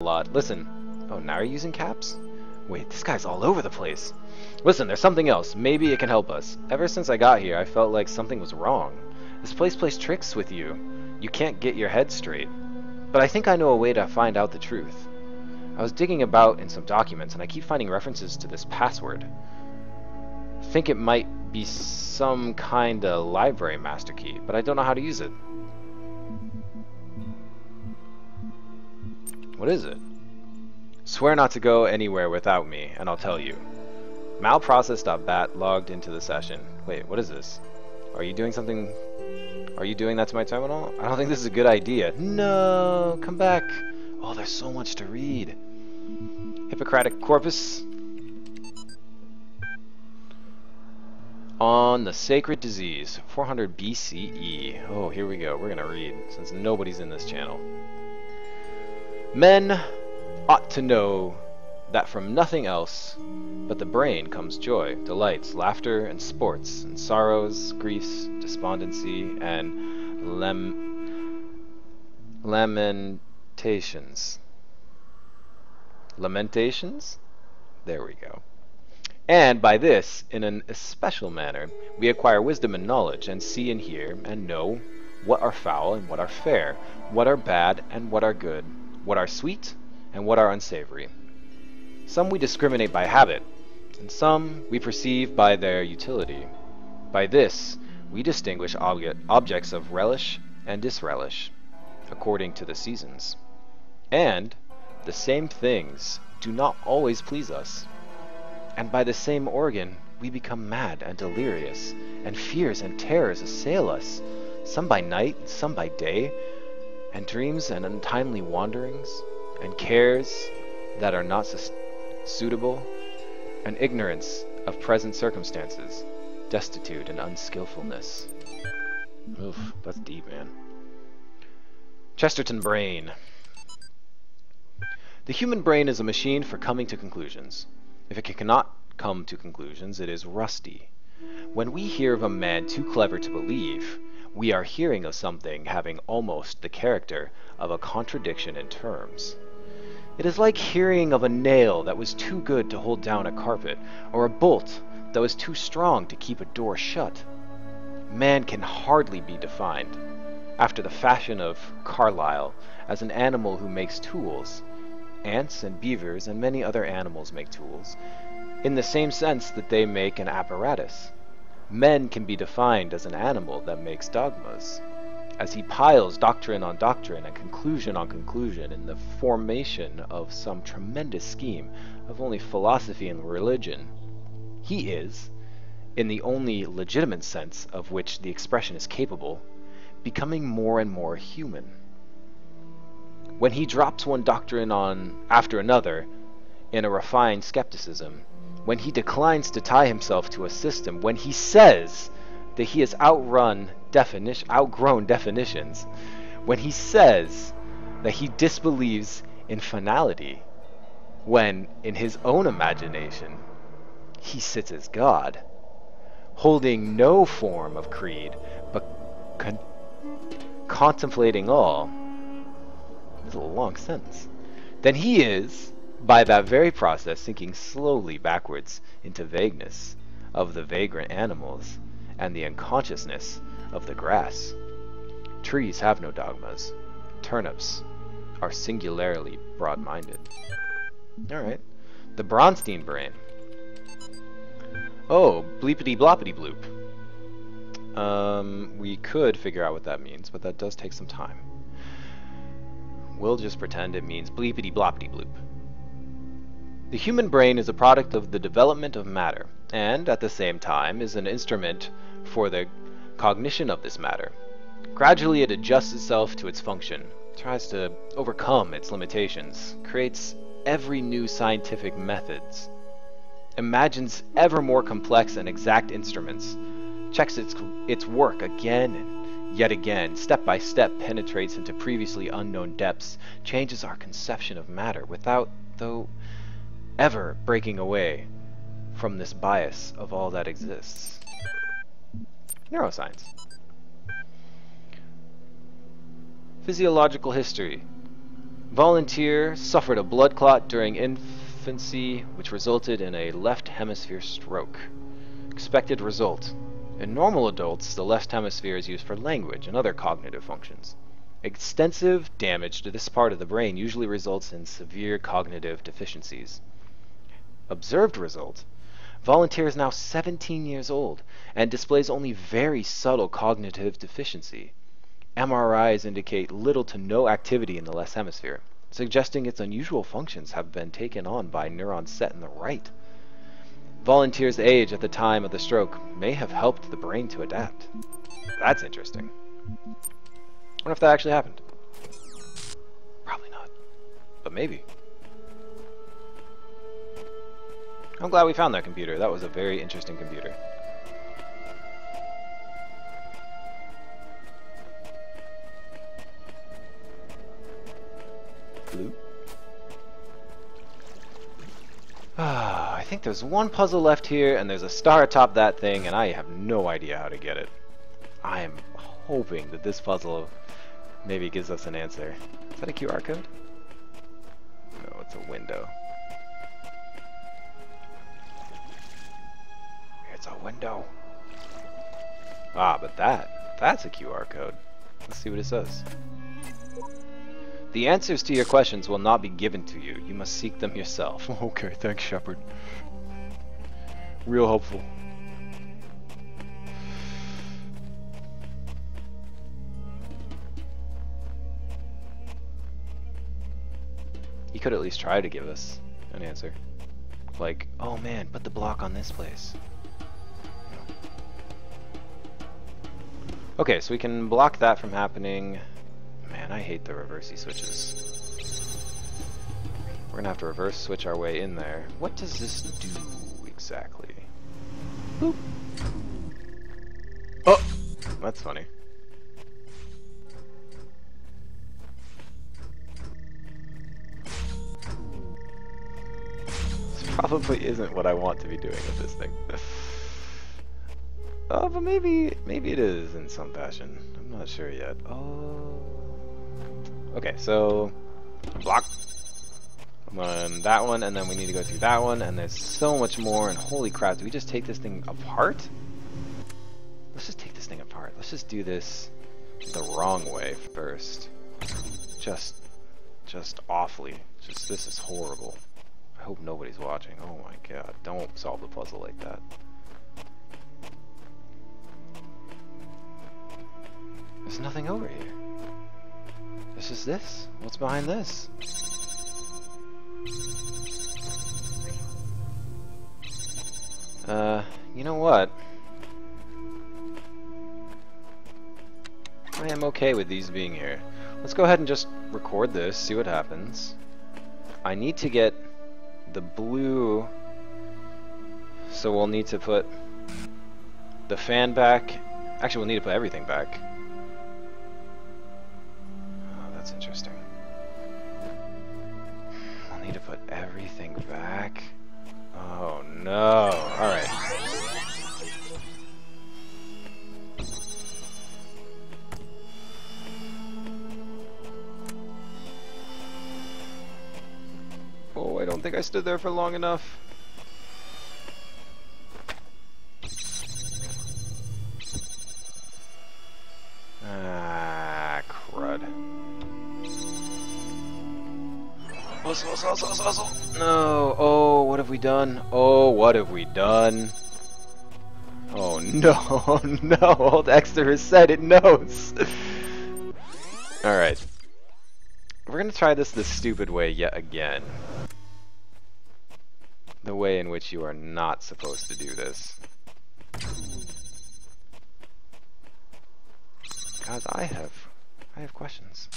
a lot. Listen. Oh, now you're using caps? Wait, this guy's all over the place. Listen, there's something else. Maybe it can help us. Ever since I got here, I felt like something was wrong. This place plays tricks with you. You can't get your head straight. But I think I know a way to find out the truth. I was digging about in some documents, and I keep finding references to this password. Think it might be some kind of library master key, but I don't know how to use it. What is it? Swear not to go anywhere without me, and I'll tell you. Malprocess.bat logged into the session. Wait, what is this? Are you doing something... Are you doing that to my terminal? I don't think this is a good idea. No, come back. Oh, there's so much to read. Hippocratic Corpus. On the Sacred Disease, 400 BCE. Oh, here we go. We're going to read, since nobody's in this channel. Men ought to know that from nothing else but the brain comes joy, delights, laughter, and sports, and sorrows, griefs, despondency, and lem lamentations. Lamentations? There we go. And by this, in an especial manner, we acquire wisdom and knowledge, and see and hear, and know what are foul and what are fair, what are bad and what are good, what are sweet and what are unsavory. Some we discriminate by habit, and some we perceive by their utility. By this, we distinguish obje objects of relish and disrelish, according to the seasons. And the same things do not always please us. And by the same organ we become mad and delirious, and fears and terrors assail us, some by night, some by day, and dreams and untimely wanderings, and cares that are not suitable, and ignorance of present circumstances, destitute and unskillfulness. Oof, that's deep, man. Chesterton Brain. The human brain is a machine for coming to conclusions. If it cannot come to conclusions, it is rusty. When we hear of a man too clever to believe, we are hearing of something having almost the character of a contradiction in terms. It is like hearing of a nail that was too good to hold down a carpet, or a bolt that was too strong to keep a door shut. Man can hardly be defined, after the fashion of Carlyle, as an animal who makes tools. Ants and beavers and many other animals make tools, in the same sense that they make an apparatus. Men can be defined as an animal that makes dogmas as he piles doctrine on doctrine and conclusion on conclusion in the formation of some tremendous scheme of only philosophy and religion, he is, in the only legitimate sense of which the expression is capable, becoming more and more human. When he drops one doctrine on after another in a refined skepticism, when he declines to tie himself to a system, when he says that he has outrun definition, outgrown definitions, when he says that he disbelieves in finality, when in his own imagination he sits as God, holding no form of creed, but con contemplating all. This is a long sentence. Then he is, by that very process, sinking slowly backwards into vagueness of the vagrant animals and the unconsciousness of the grass. Trees have no dogmas. Turnips are singularly broad-minded. Alright. The Bronstein brain. Oh, bleepity bloppity bloop. Um, we could figure out what that means, but that does take some time. We'll just pretend it means bleepity bloppity bloop. The human brain is a product of the development of matter, and, at the same time, is an instrument for the cognition of this matter. Gradually it adjusts itself to its function, tries to overcome its limitations, creates every new scientific methods, imagines ever more complex and exact instruments, checks its, its work again and yet again, step by step penetrates into previously unknown depths, changes our conception of matter without, though, ever breaking away from this bias of all that exists. Neuroscience. Physiological history. Volunteer suffered a blood clot during infancy, which resulted in a left hemisphere stroke. Expected result. In normal adults, the left hemisphere is used for language and other cognitive functions. Extensive damage to this part of the brain usually results in severe cognitive deficiencies. Observed result. Volunteer is now 17 years old and displays only very subtle cognitive deficiency. MRIs indicate little to no activity in the left hemisphere, suggesting its unusual functions have been taken on by neurons set in the right. Volunteer's age at the time of the stroke may have helped the brain to adapt. That's interesting. I wonder if that actually happened. Probably not. But maybe. I'm glad we found that computer. That was a very interesting computer. Blue. Ah, I think there's one puzzle left here, and there's a star atop that thing, and I have no idea how to get it. I am hoping that this puzzle maybe gives us an answer. Is that a QR code? No, it's a window. It's a window. Ah, but that, that's a QR code. Let's see what it says. The answers to your questions will not be given to you. You must seek them yourself. okay, thanks, Shepherd. Real hopeful. He could at least try to give us an answer. Like, oh man, put the block on this place. Okay, so we can block that from happening. Man, I hate the reversey switches. We're gonna have to reverse switch our way in there. What does this do exactly? Boop. Oh! That's funny. This probably isn't what I want to be doing with this thing. Oh, but maybe, maybe it is in some fashion. I'm not sure yet. Oh. Okay, so block. On that one, and then we need to go through that one, and there's so much more, and holy crap, do we just take this thing apart? Let's just take this thing apart. Let's just do this the wrong way first. Just, just awfully. Just, this is horrible. I hope nobody's watching. Oh my god, don't solve the puzzle like that. There's nothing over here. This is this. What's behind this? Uh, you know what? I am okay with these being here. Let's go ahead and just record this, see what happens. I need to get the blue, so we'll need to put the fan back. Actually, we'll need to put everything back. That's interesting. I'll need to put everything back. Oh no. Alright. Oh, I don't think I stood there for long enough. No. Oh, what have we done? Oh, what have we done? Oh no, no, old Exeter has said it knows. Alright. We're gonna try this the stupid way yet again. The way in which you are not supposed to do this. Guys, I have I have questions.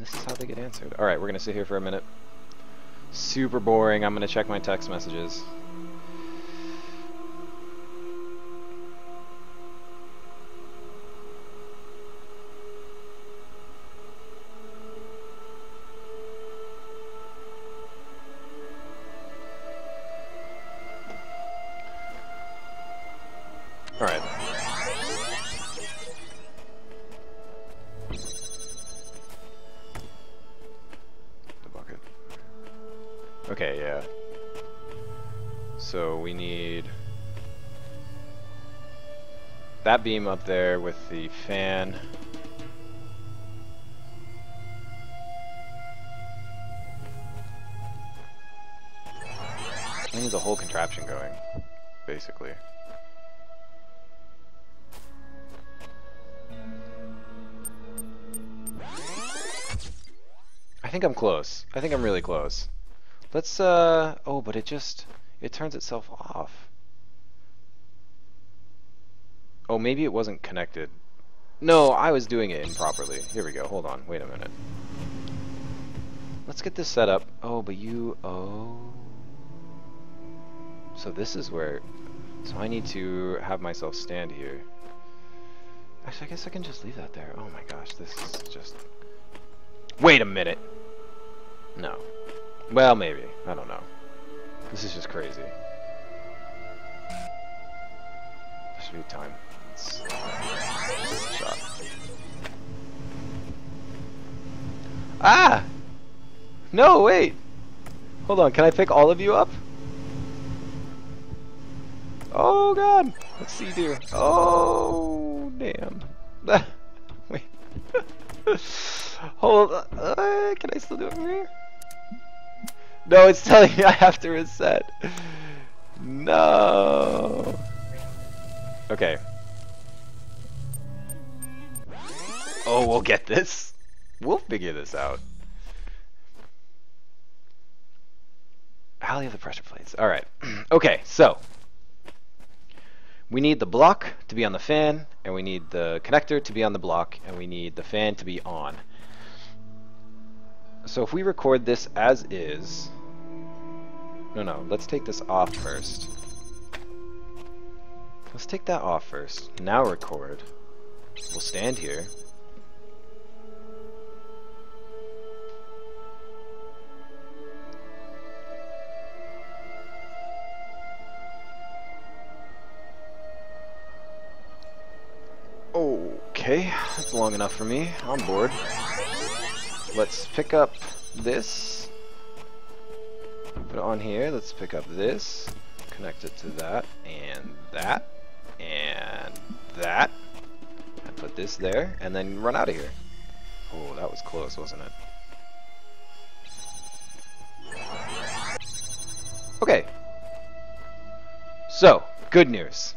This is how they get answered. Alright, we're gonna sit here for a minute. Super boring, I'm gonna check my text messages. Alright. That beam up there with the fan. I need the whole contraption going, basically. I think I'm close. I think I'm really close. Let's, uh, oh, but it just, it turns itself off. Oh, maybe it wasn't connected. No, I was doing it improperly. Here we go. Hold on. Wait a minute. Let's get this set up. Oh, but you... Oh... So this is where... So I need to have myself stand here. Actually, I guess I can just leave that there. Oh my gosh, this is just... Wait a minute! No. Well, maybe. I don't know. This is just crazy. There should be time. Shot. Ah! No, wait! Hold on, can I pick all of you up? Oh god! Let's see dear. Oh, damn. wait. Hold on. Uh, can I still do it from here? No, it's telling me I have to reset. No. Okay, Oh, we'll get this. We'll figure this out. Alley of the pressure plates. Alright. okay, so. We need the block to be on the fan, and we need the connector to be on the block, and we need the fan to be on. So if we record this as is... No, no, let's take this off first. Let's take that off first. Now record. We'll stand here. Okay, that's long enough for me. I'm bored. Let's pick up this. Put it on here. Let's pick up this. Connect it to that, and that, and that. And put this there, and then run out of here. Oh, that was close, wasn't it? Okay. So, good news.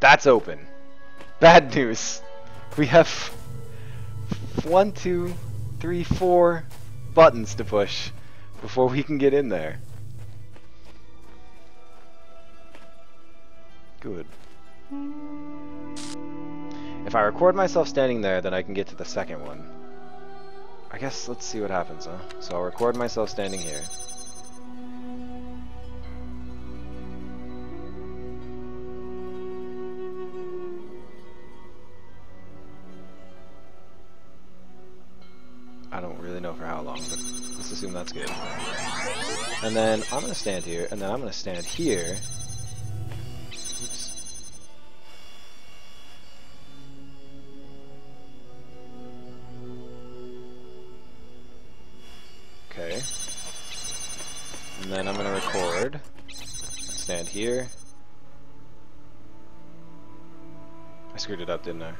That's open. Bad news. We have one, two, three, four buttons to push before we can get in there. Good. If I record myself standing there, then I can get to the second one. I guess let's see what happens, huh? So I'll record myself standing here. Long, but let's assume that's good. And then I'm going to stand here, and then I'm going to stand here. Oops. Okay. And then I'm going to record. Stand here. I screwed it up, didn't I?